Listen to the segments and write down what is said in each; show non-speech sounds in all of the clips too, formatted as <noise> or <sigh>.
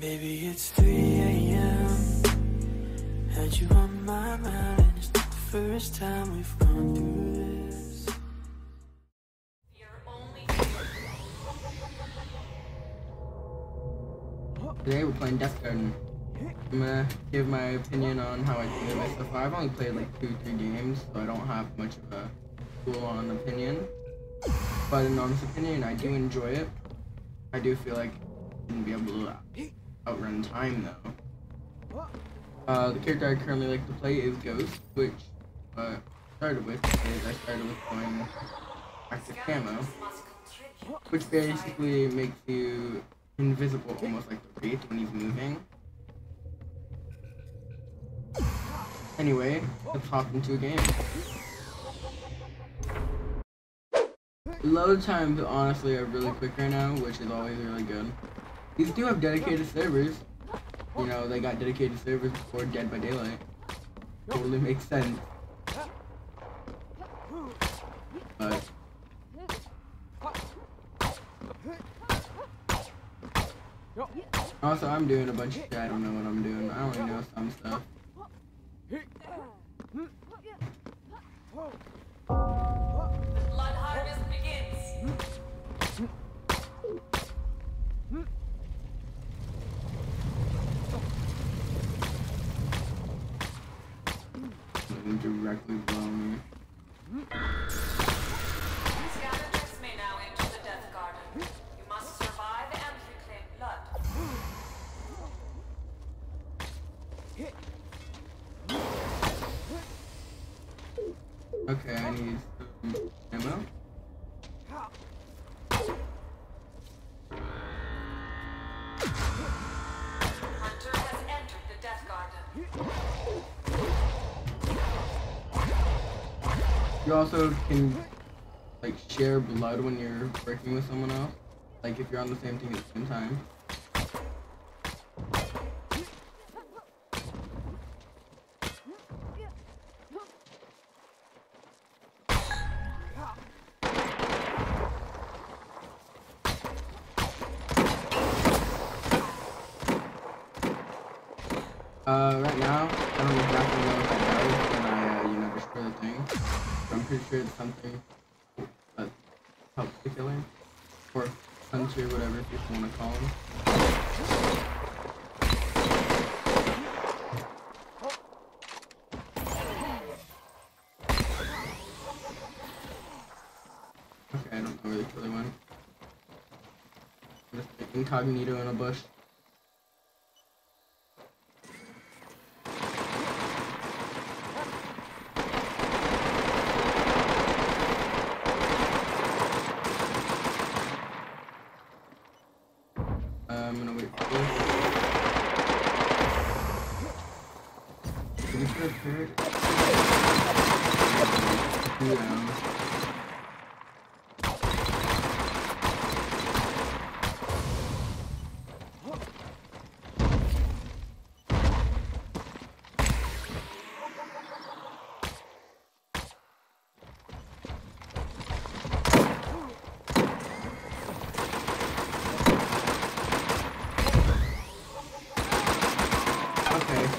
Baby, it's 3 a.m. Had you on my mind, and it's not the first time we've gone through this. Today we're playing Death Garden. I'm gonna give my opinion on how I think of it so far. I've only played like two, three games, so I don't have much of a full-on opinion. But in honest opinion, I do enjoy it. I do feel like I shouldn't be able to outrun time though. Uh, the character I currently like to play is Ghost, which uh, started with is I started with going active camo, which basically makes you invisible, almost like the Wraith when he's moving. Anyway, let's hop into a game. Load times honestly are really quick right now, which is always really good. These do have dedicated servers. You know, they got dedicated servers before Dead by Daylight. Totally makes sense. But also, I'm doing a bunch of shit. I don't know what I'm doing. I only know some stuff. Okay, I need some ammo. Hunter has entered the Death Garden. You also can like share blood when you're working with someone else. Like if you're on the same team at the same time. Uh, right now, I don't exactly know if I died when I, uh, you know, destroy the thing. But I'm pretty sure it's something that helps the killing. Or hunter, whatever you want to call him. Okay, I don't know where the killer went. Just incognito in a bush. Um, I'm gonna wait for this. Did we parrot? Yeah.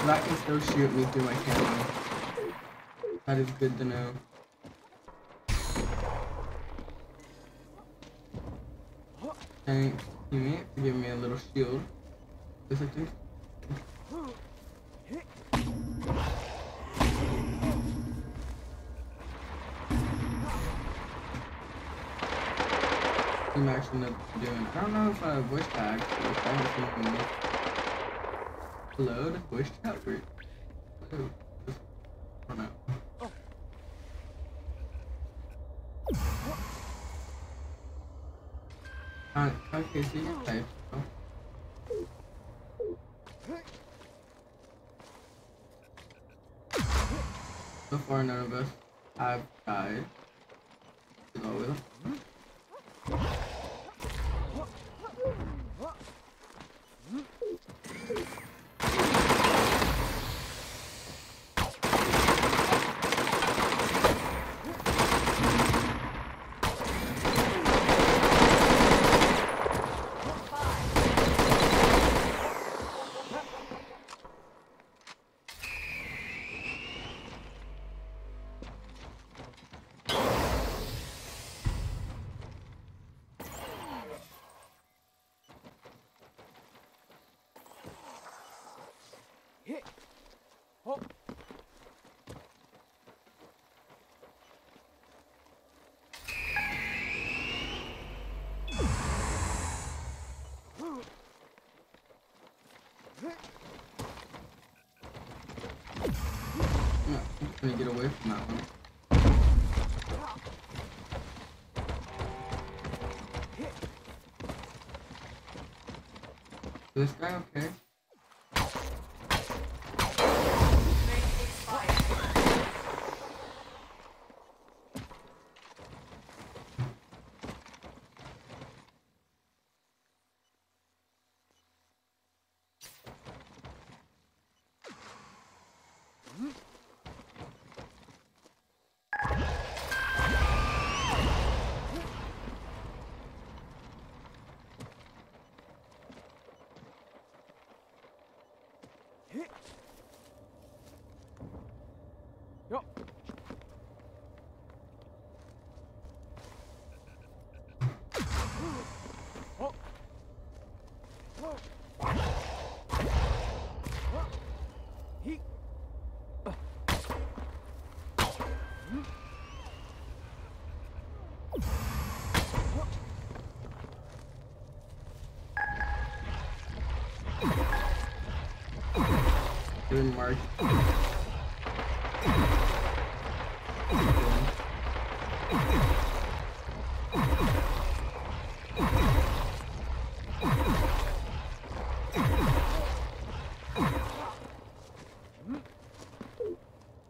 That can still shoot me through my camera. That is good to know. Thanks, teammate, for giving me a little shield. Just like this. I'm actually not doing. I don't know if I have voice packs. If I have something. Hello, the work. Hello. Just- I don't know. Uh, okay, so you type. Oh. So far, none of us have died. No, I'm get away from that one. Is this guy okay? Ring mark.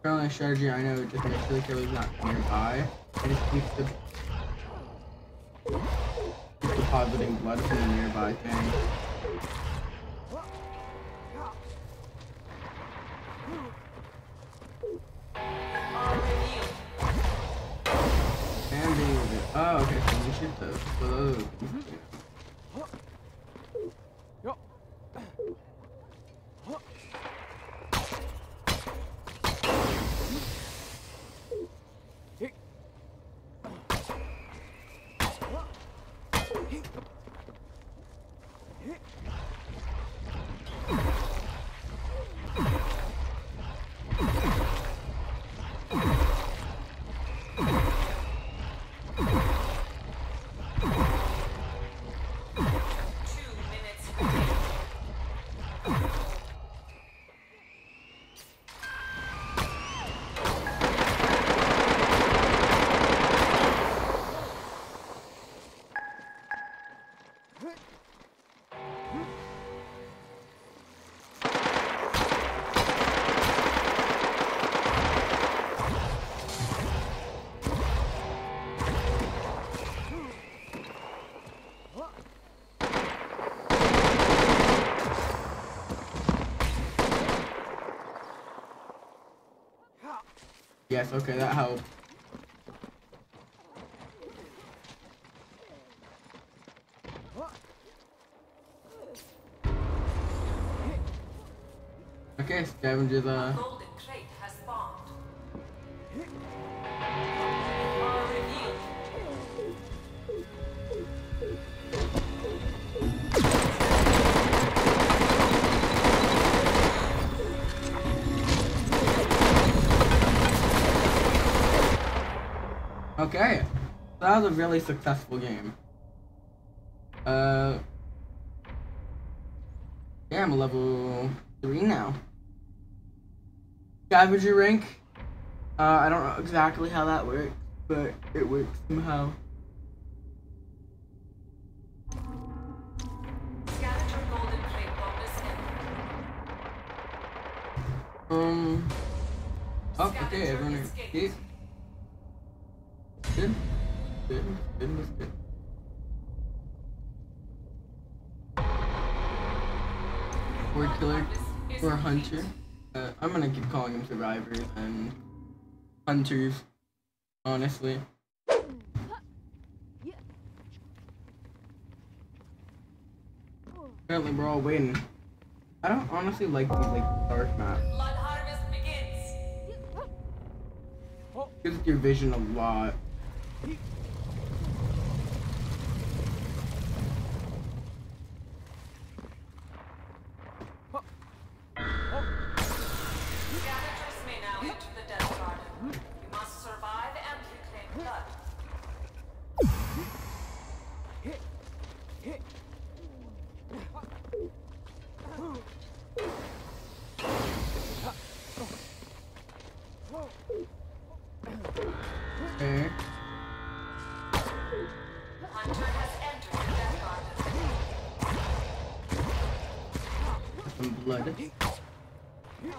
Currently, strategy I know just make sure the killer's not nearby. And just keep the keep depositing blood from the nearby thing. Oh, okay, so you shoot those. So those. Yes, okay, that helped. Okay, scavenger uh, the. Okay, that was a really successful game. Uh, yeah, I'm a level three now. Scavenger rank. Uh, I don't know exactly how that works, but it works somehow. Scavenger golden crate bonus in. Um. Oh, okay, everyone escaped. Good. Horde killer or hunter. Uh, I'm gonna keep calling them survivors and hunters. Honestly. Apparently, we're all waiting. I don't honestly like the like dark map. Blood harvest begins. Gives your vision a lot. Scavengers Some blood. I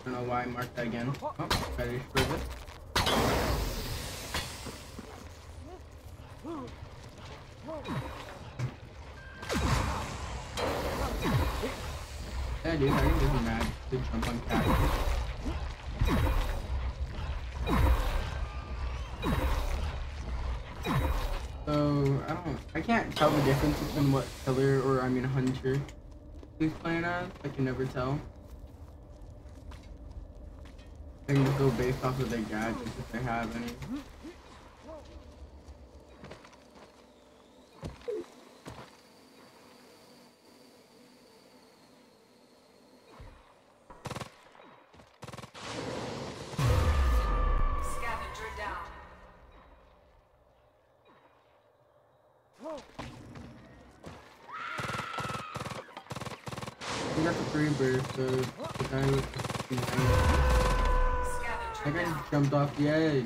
don't know why I marked that again. Oh, ready for this. Yeah, dude, I think this is mad to jump on cactus. So, I don't, I can't tell the difference between what killer or, I mean, hunter he's playing as. I can never tell. I can just go based off of their gadgets if they have any. Got the free burst, so the guy with the That Scavenger guy down. just jumped off the edge.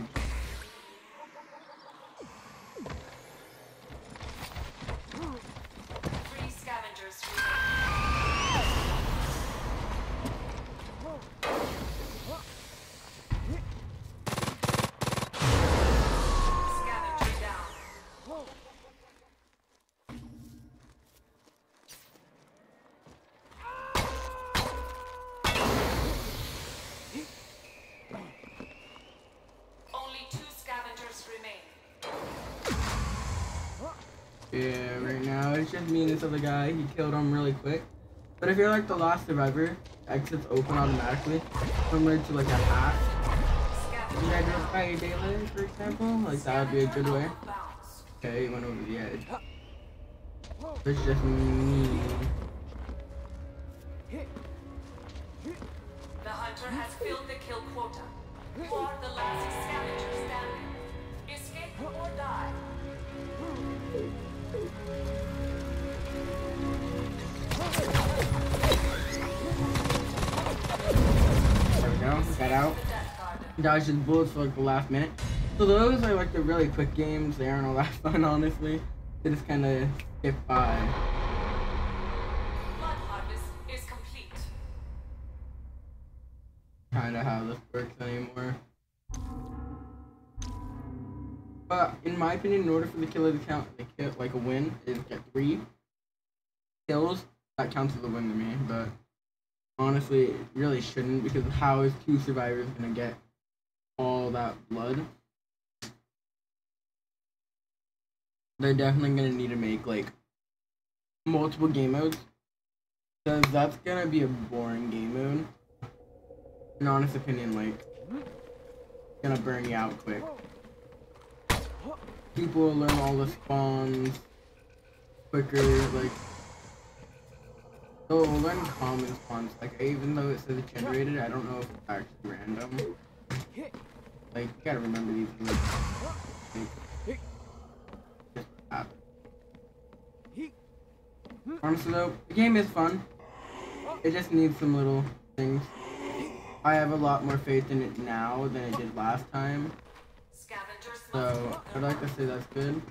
Yeah, right now it's just me and this other guy. He killed him really quick. But if you're like the last survivor, exits open automatically, similar to like a hat. Scavenger You guys just by daylight, for example, like that would be a good way. Okay, he went over the edge. It's just me. The hunter has filled the kill quota. You are the last scavenger standing. Escape or die. Go. Out. The Death Garden. Dodged his bullets for like the last minute. So those are like the really quick games. They aren't all that fun, <laughs> honestly. They just kind of skip by. Blood harvest is complete. Kind of how this works anymore. But in my opinion, in order for the killer to count, like, like a win, is get three kills. That counts as a win to me. But honestly, really shouldn't because how is two survivors gonna get all that blood? They're definitely gonna need to make like multiple game modes. Because that's gonna be a boring game mode. In honest opinion, like gonna burn you out quick. People learn all the spawns quicker, like Oh, we'll common spawns. Like even though it says generated, I don't know if it's actually random. Like you gotta remember these things. Like, just. Honestly though, the game is fun. It just needs some little things. I have a lot more faith in it now than I did last time. So I'd like to say that's good.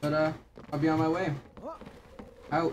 But uh, I'll be on my way. Out.